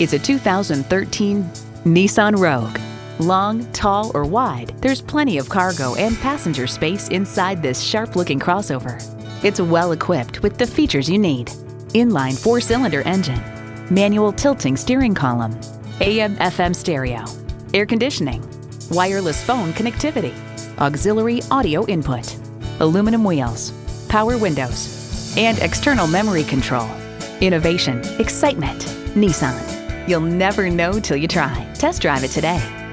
It's a 2013 Nissan Rogue. Long, tall, or wide, there's plenty of cargo and passenger space inside this sharp-looking crossover. It's well equipped with the features you need. Inline four-cylinder engine, manual tilting steering column, AM FM stereo, air conditioning, wireless phone connectivity, auxiliary audio input, aluminum wheels, power windows, and external memory control. Innovation, excitement, Nissan. You'll never know till you try. Test drive it today.